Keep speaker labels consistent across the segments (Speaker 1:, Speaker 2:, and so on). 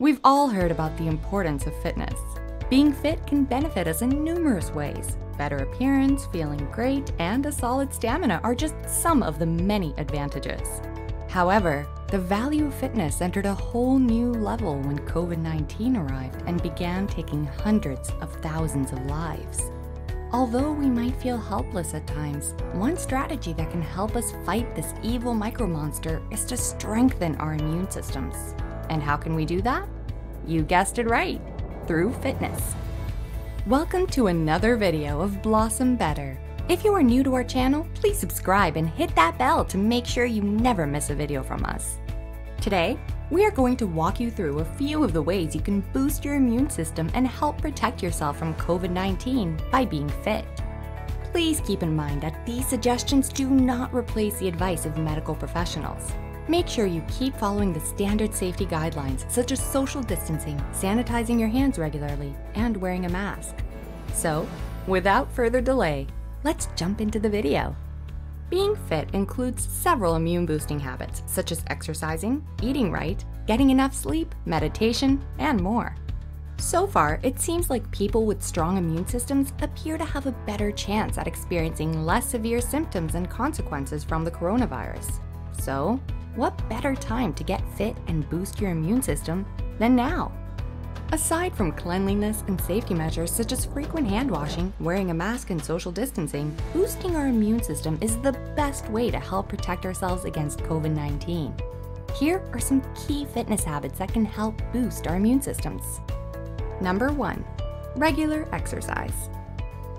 Speaker 1: We've all heard about the importance of fitness. Being fit can benefit us in numerous ways. Better appearance, feeling great, and a solid stamina are just some of the many advantages. However, the value of fitness entered a whole new level when COVID 19 arrived and began taking hundreds of thousands of lives. Although we might feel helpless at times, one strategy that can help us fight this evil micromonster is to strengthen our immune systems. And how can we do that? You guessed it right, through fitness. Welcome to another video of Blossom Better. If you are new to our channel, please subscribe and hit that bell to make sure you never miss a video from us. Today, we are going to walk you through a few of the ways you can boost your immune system and help protect yourself from COVID-19 by being fit. Please keep in mind that these suggestions do not replace the advice of medical professionals. Make sure you keep following the standard safety guidelines such as social distancing, sanitizing your hands regularly, and wearing a mask. So, without further delay, let's jump into the video. Being fit includes several immune boosting habits, such as exercising, eating right, getting enough sleep, meditation, and more. So far, it seems like people with strong immune systems appear to have a better chance at experiencing less severe symptoms and consequences from the coronavirus. So, what better time to get fit and boost your immune system than now? Aside from cleanliness and safety measures such as frequent hand washing, wearing a mask, and social distancing, boosting our immune system is the best way to help protect ourselves against COVID 19. Here are some key fitness habits that can help boost our immune systems. Number one, regular exercise.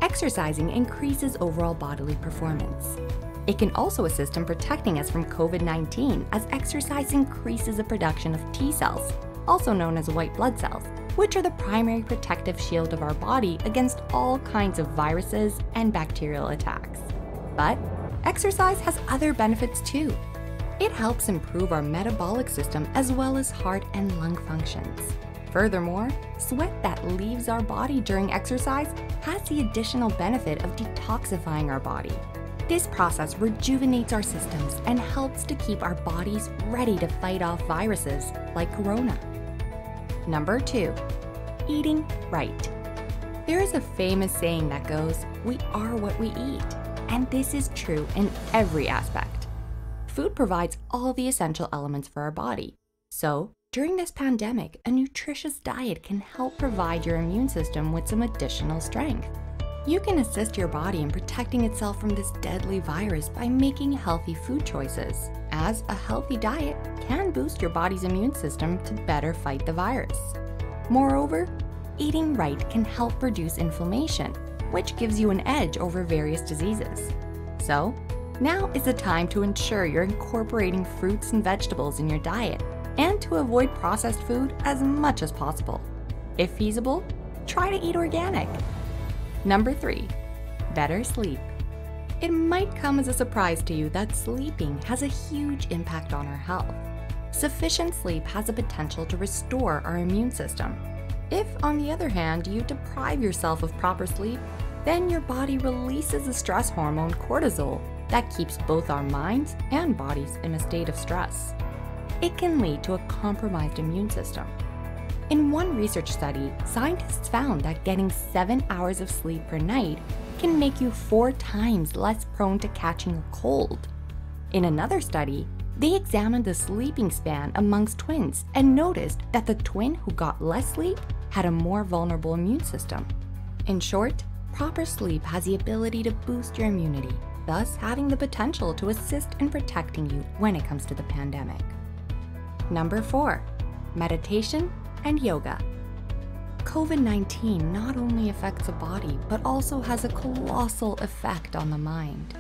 Speaker 1: Exercising increases overall bodily performance. It can also assist in protecting us from COVID 19 as exercise increases the production of T cells, also known as white blood cells, which are the primary protective shield of our body against all kinds of viruses and bacterial attacks. But exercise has other benefits too. It helps improve our metabolic system as well as heart and lung functions. Furthermore, sweat that leaves our body during exercise has the additional benefit of detoxifying our body. This process rejuvenates our systems and helps to keep our bodies ready to fight off viruses like corona. Number two, eating right. There is a famous saying that goes, we are what we eat. And this is true in every aspect. Food provides all the essential elements for our body. So, during this pandemic, a nutritious diet can help provide your immune system with some additional strength. You can assist your body in protecting itself from this deadly virus by making healthy food choices, as a healthy diet can boost your body's immune system to better fight the virus. Moreover, eating right can help reduce inflammation, which gives you an edge over various diseases. So, now is the time to ensure you're incorporating fruits and vegetables in your diet and to avoid processed food as much as possible. If feasible, try to eat organic. Number three, better sleep. It might come as a surprise to you that sleeping has a huge impact on our health. Sufficient sleep has the potential to restore our immune system. If, on the other hand, you deprive yourself of proper sleep, then your body releases the stress hormone cortisol that keeps both our minds and bodies in a state of stress. It can lead to a compromised immune system. In one research study, scientists found that getting 7 hours of sleep per night can make you four times less prone to catching a cold. In another study, they examined the sleeping span amongst twins and noticed that the twin who got less sleep had a more vulnerable immune system. In short, proper sleep has the ability to boost your immunity, thus having the potential to assist in protecting you when it comes to the pandemic. Number four, meditation and yoga. COVID 19 not only affects the body, but also has a colossal effect on the mind.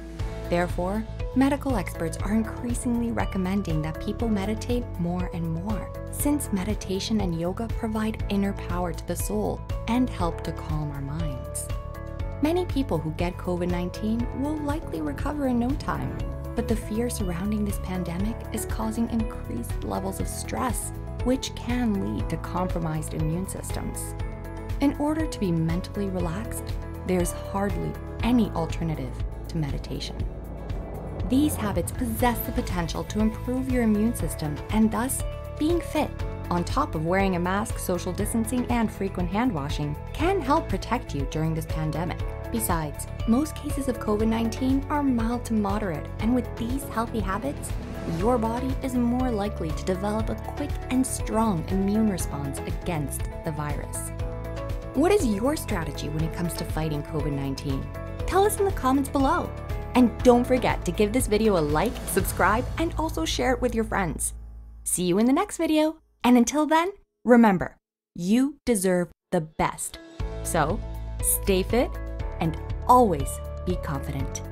Speaker 1: Therefore, medical experts are increasingly recommending that people meditate more and more, since meditation and yoga provide inner power to the soul and help to calm our minds. Many people who get COVID 19 will likely recover in no time, but the fear surrounding this pandemic is causing increased levels of stress, which can lead to compromised immune systems. In order to be mentally relaxed, there's hardly any alternative to meditation. These habits possess the potential to improve your immune system and thus, being fit on top of wearing a mask, social distancing, and frequent hand washing, can help protect you during this pandemic. Besides, most cases of COVID 19 are mild to moderate, and with these healthy habits, your body is more likely to develop a quick and strong immune response against the virus. What is your strategy when it comes to fighting COVID 19? Tell us in the comments below. And don't forget to give this video a like, subscribe, and also share it with your friends. See you in the next video, and until then, remember, you deserve the best. So, stay fit and always be confident.